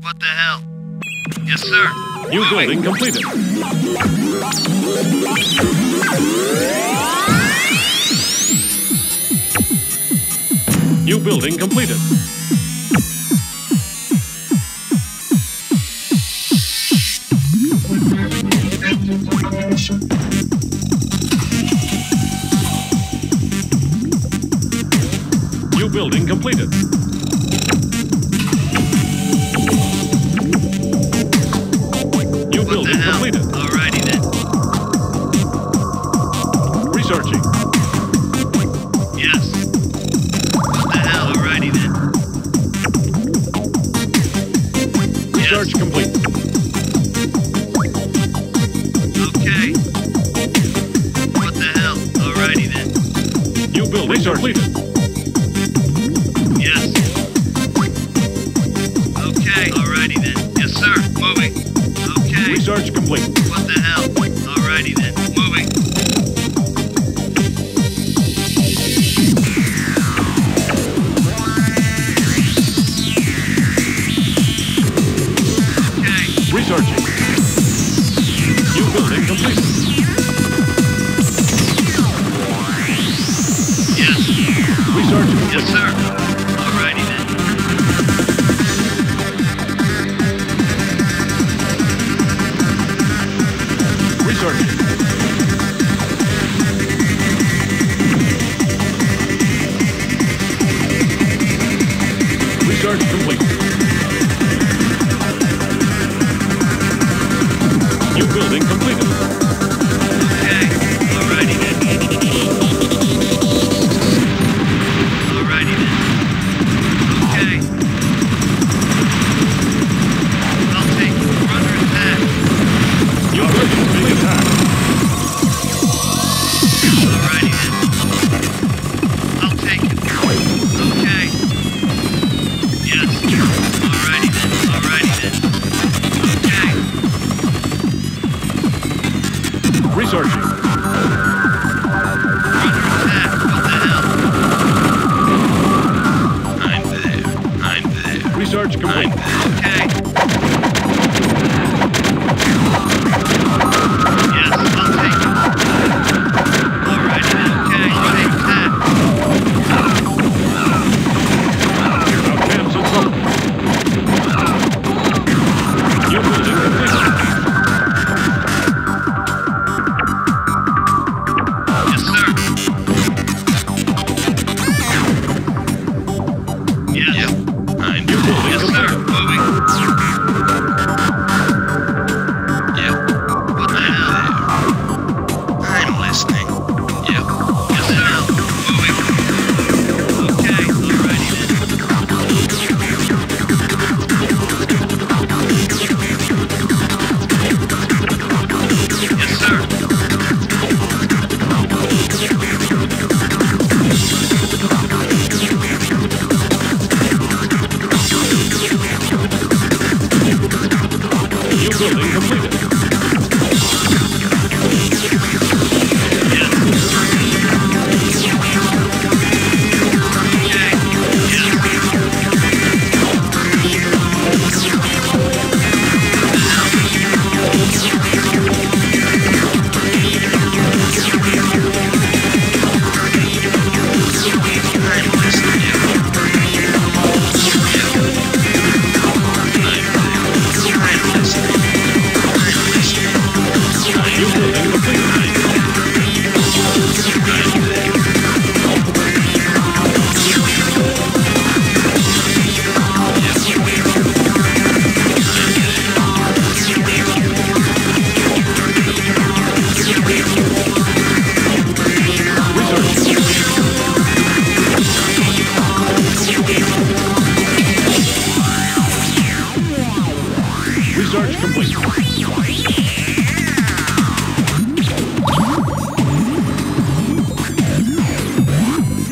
What the hell? Yes, sir. New wait, building wait. completed. New building completed. New building completed.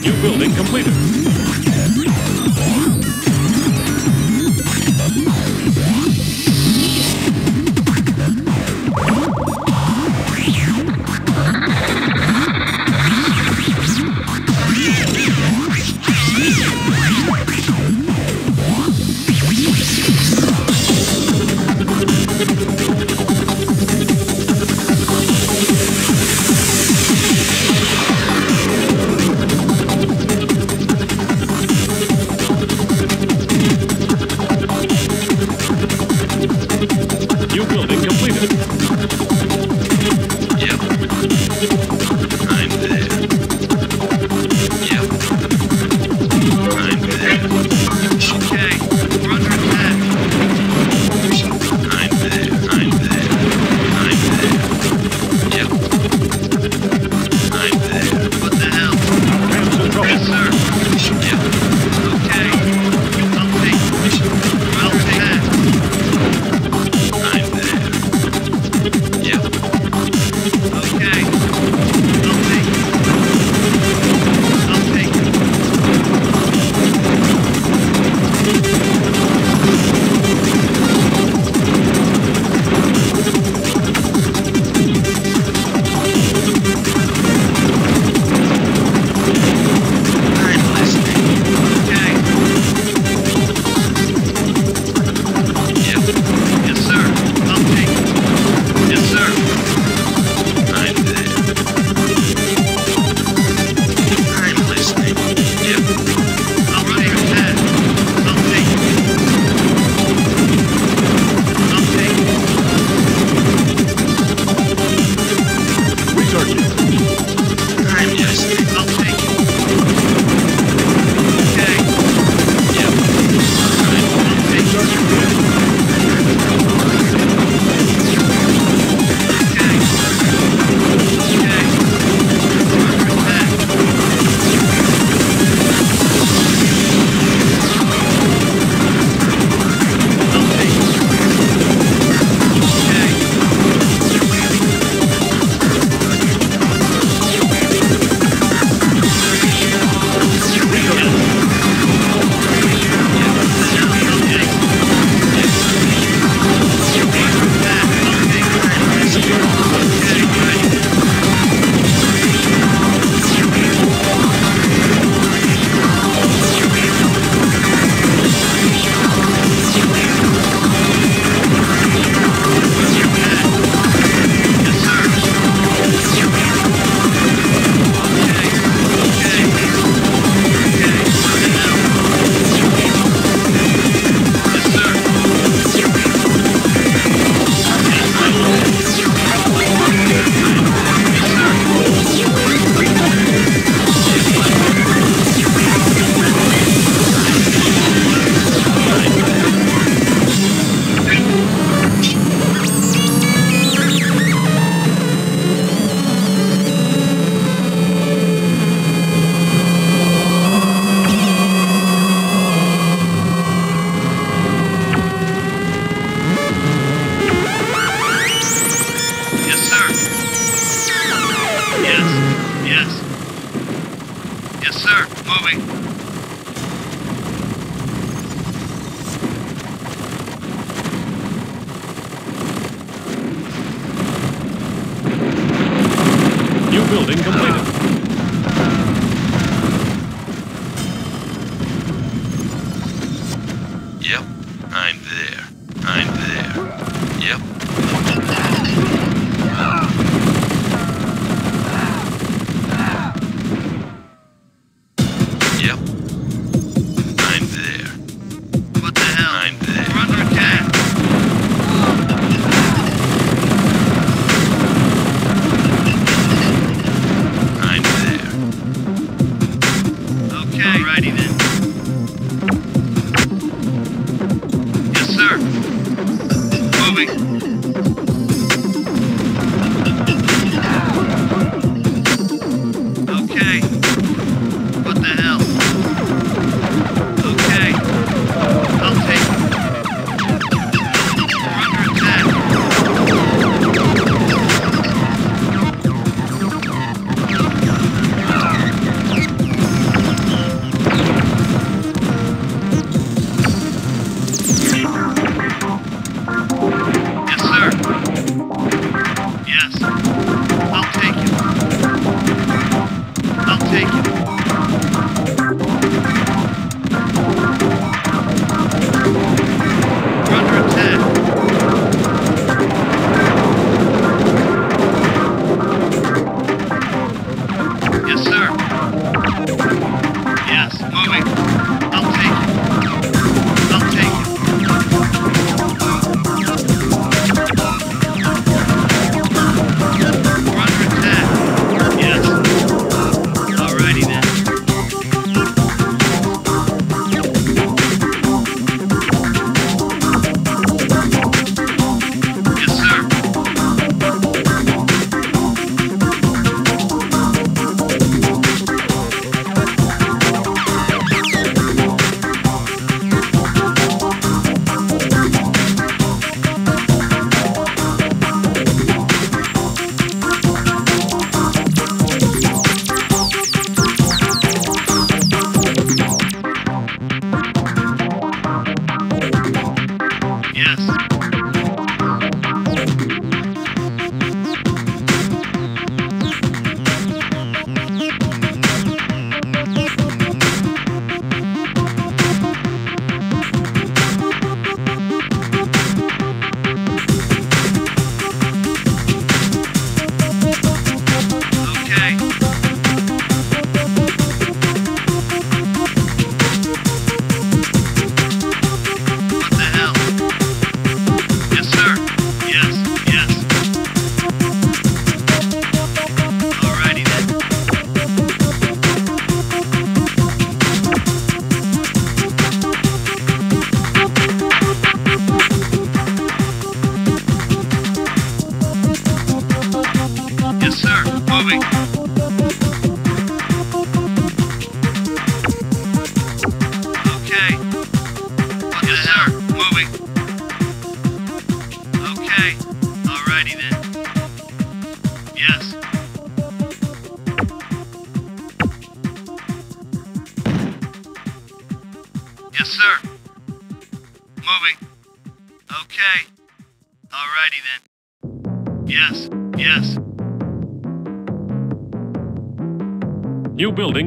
New building completed.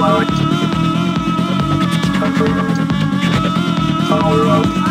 light, covered, power up.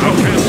Outcast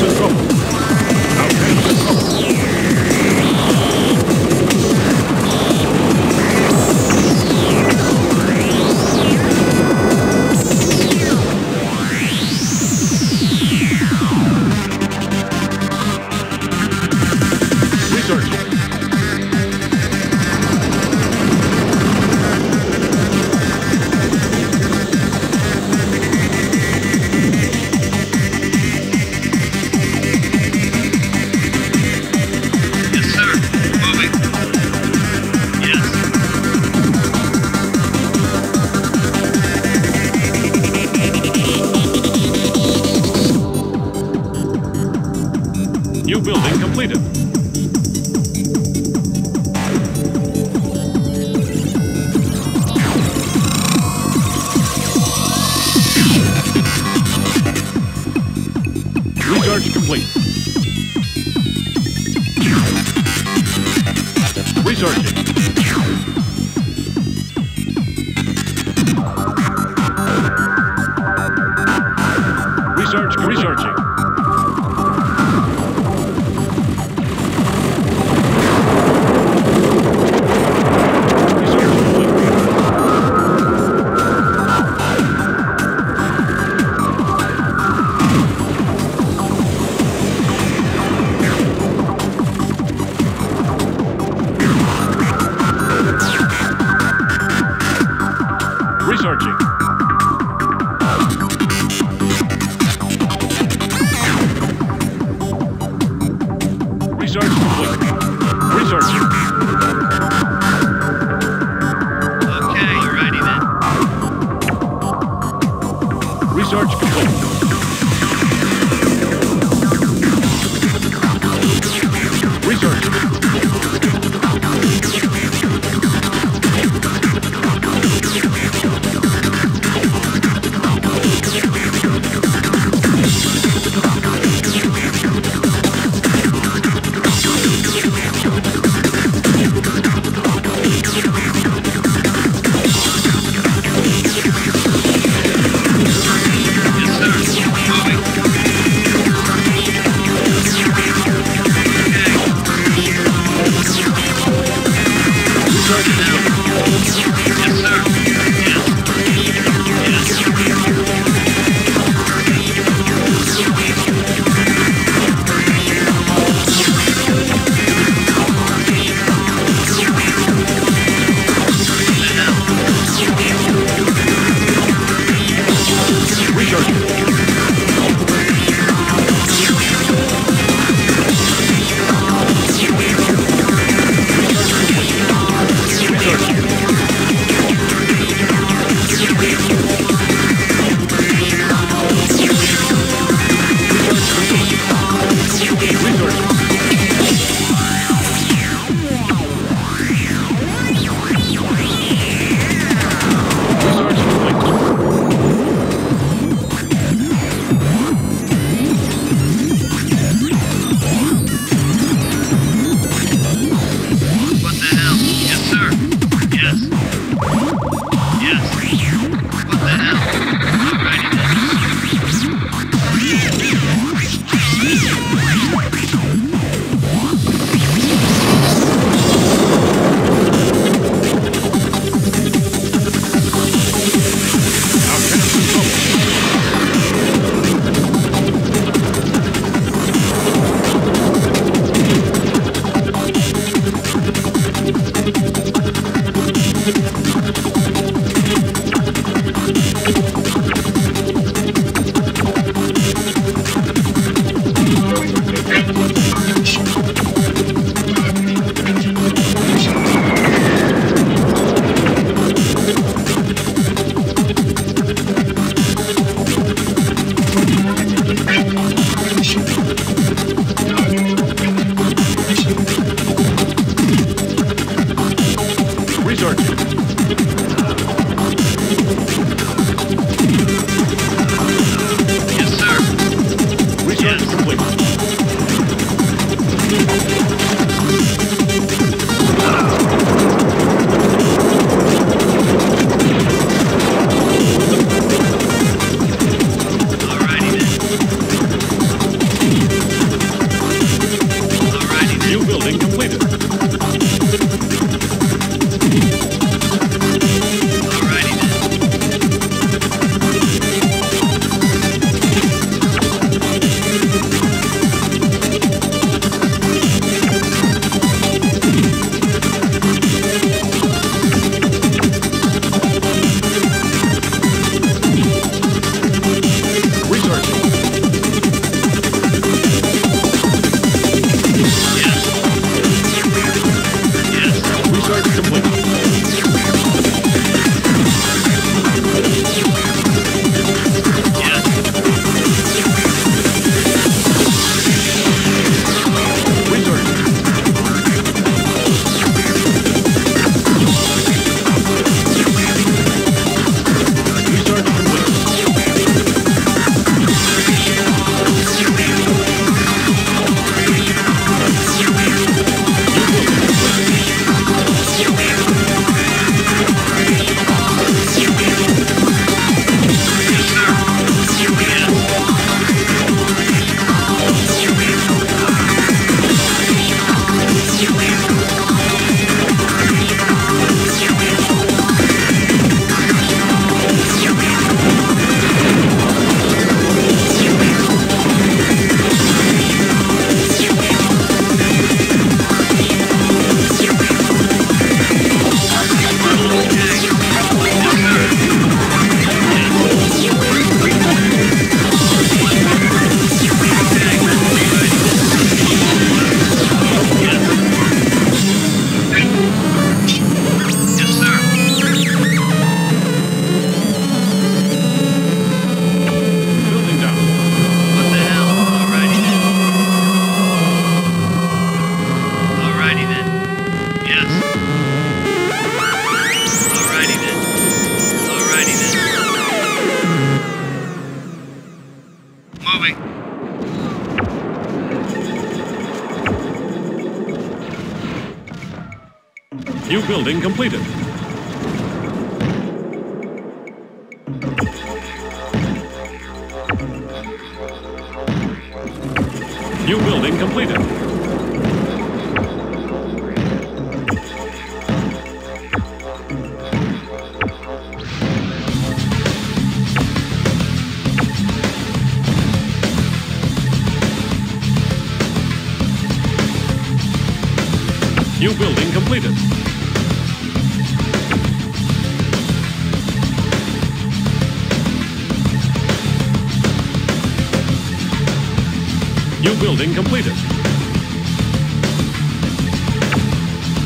building completed.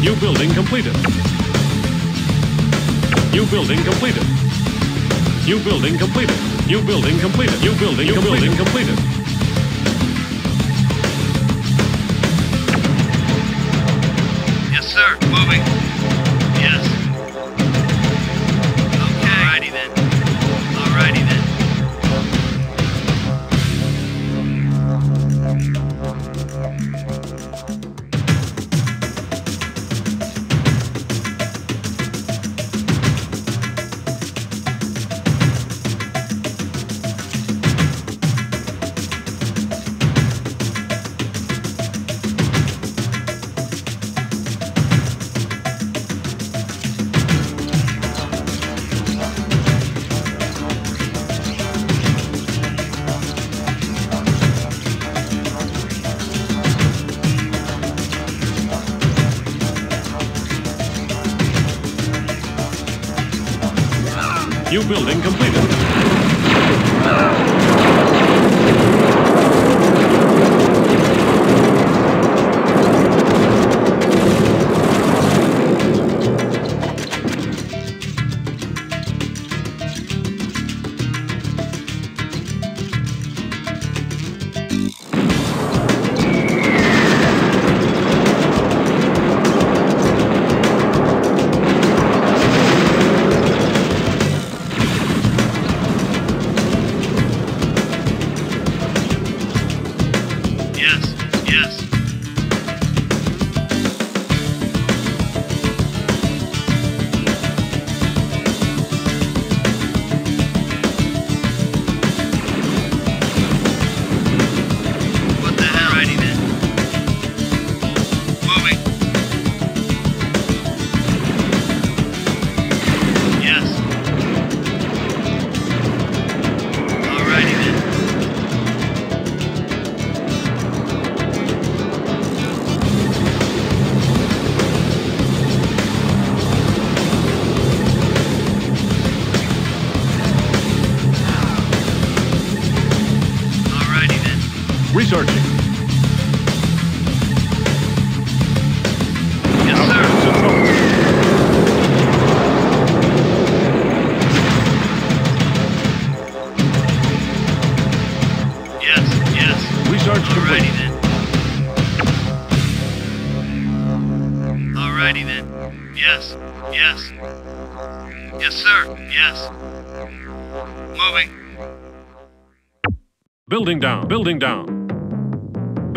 New building completed. New building completed. New building completed. New building completed. New building New building completed. Yes, sir. Moving.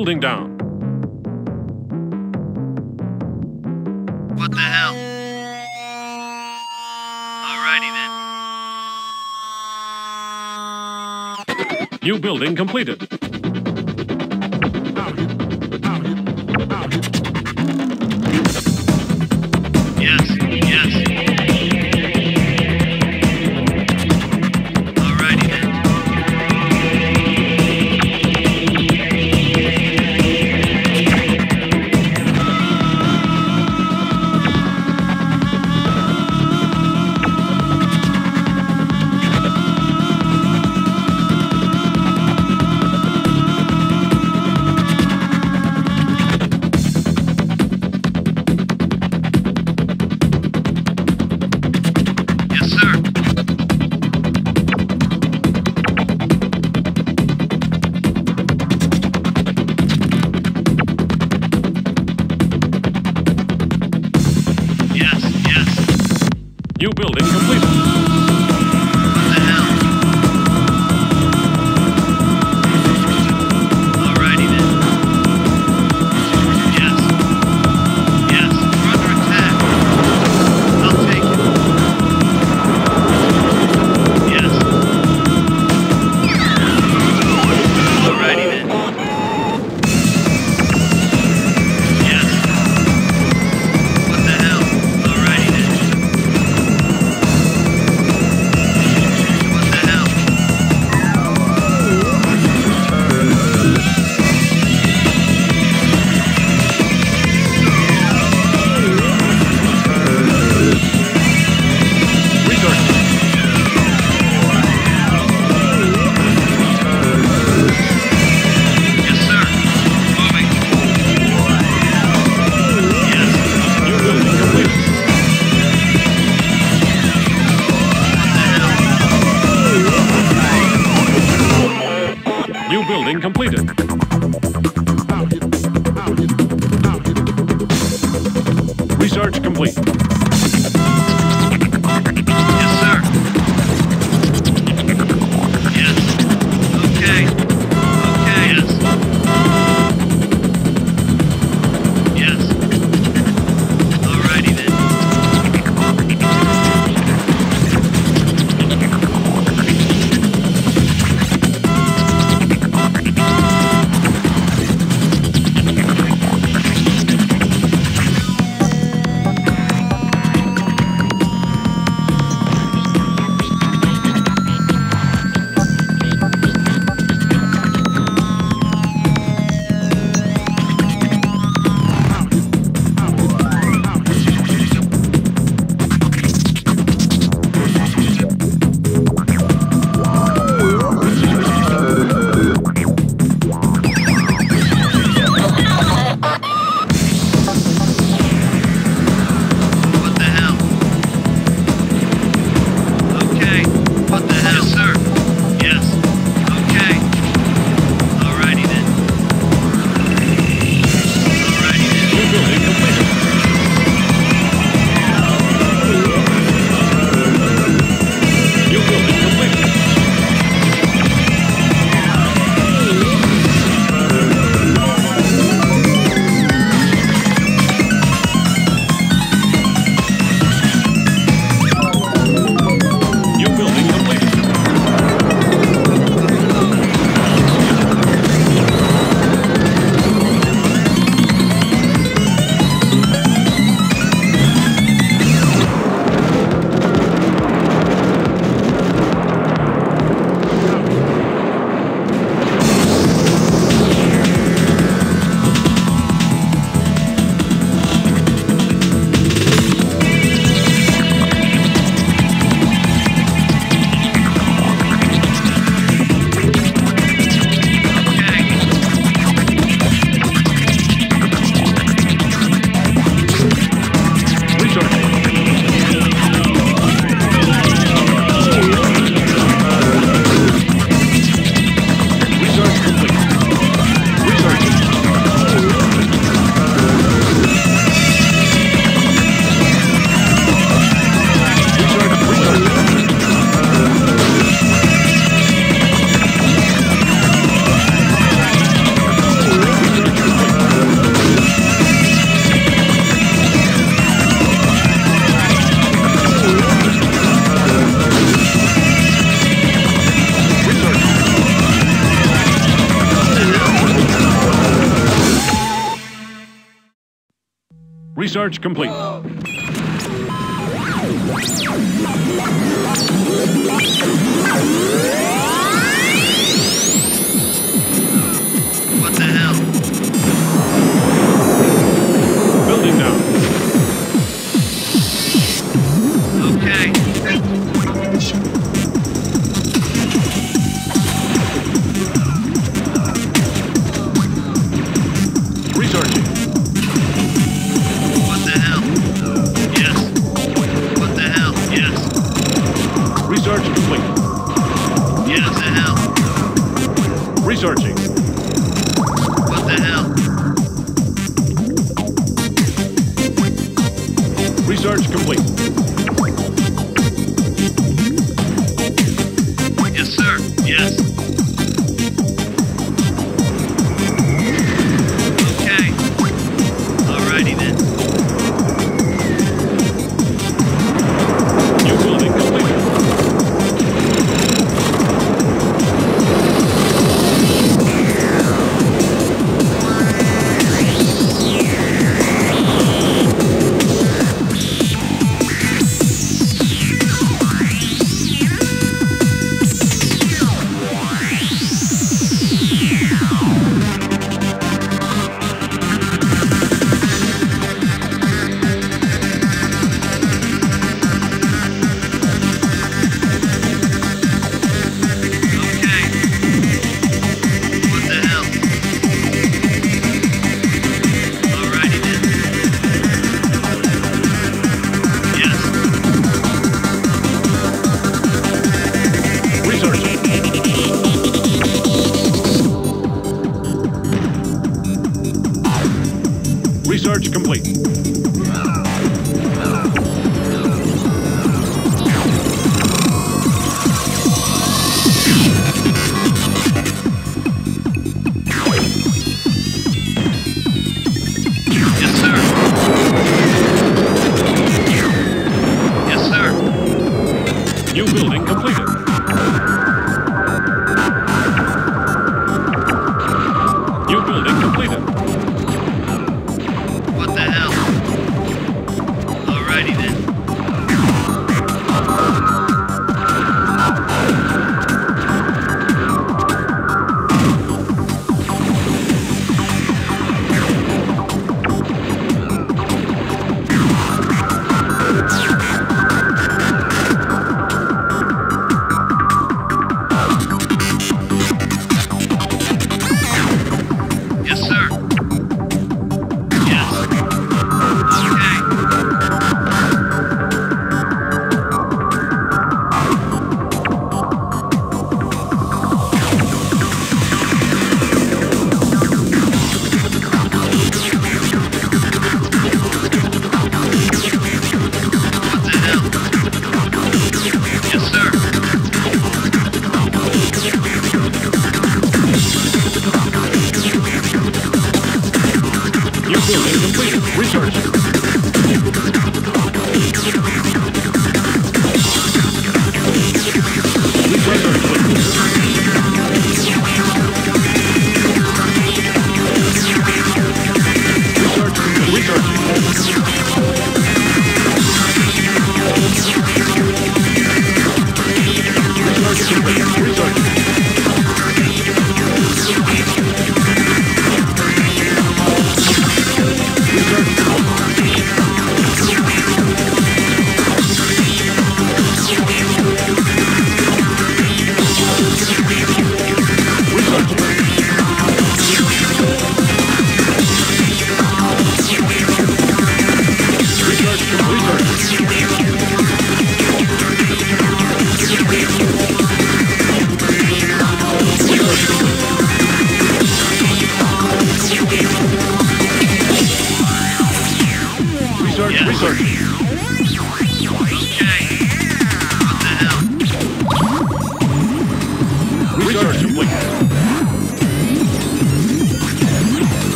building down. What the hell? Alrighty then. New building completed. Research complete.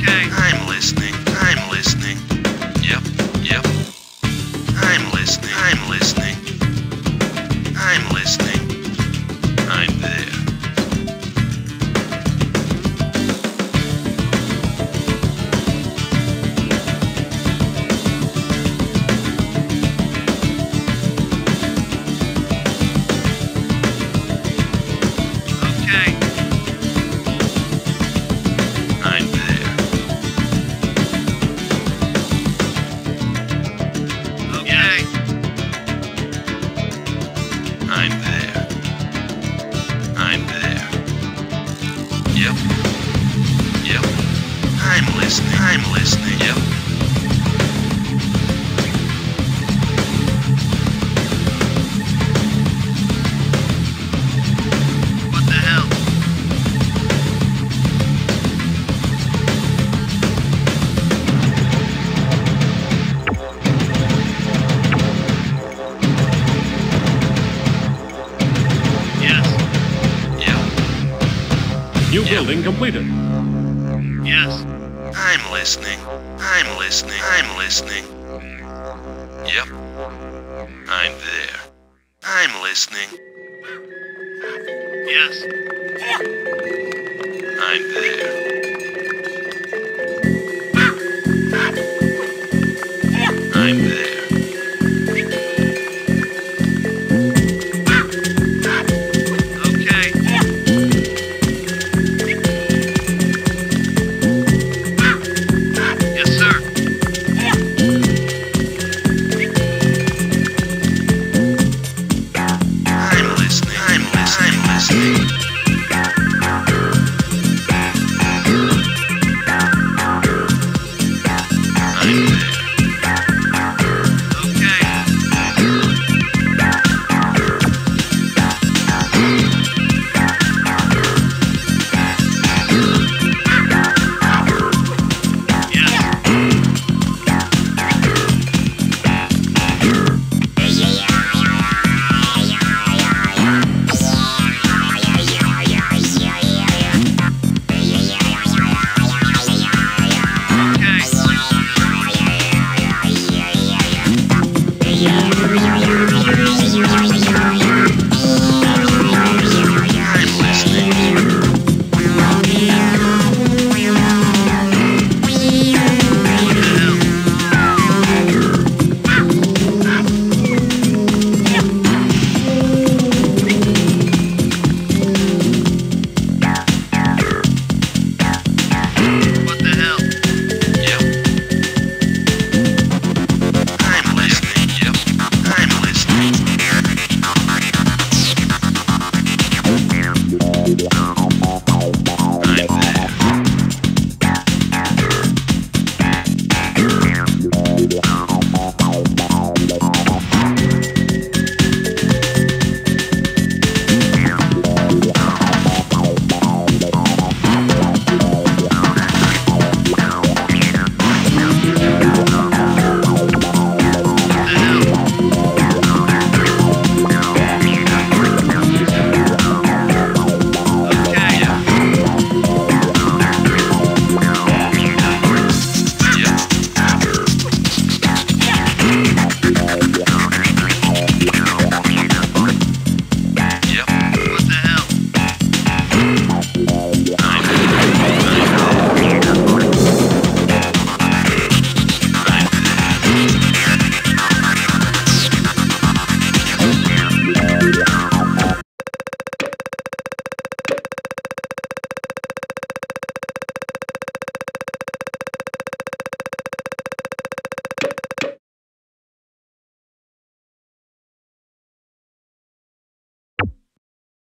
Okay. Completed. Yes. I'm listening. I'm listening. I'm listening. Yep. I'm there. I'm listening. Yes. I'm there.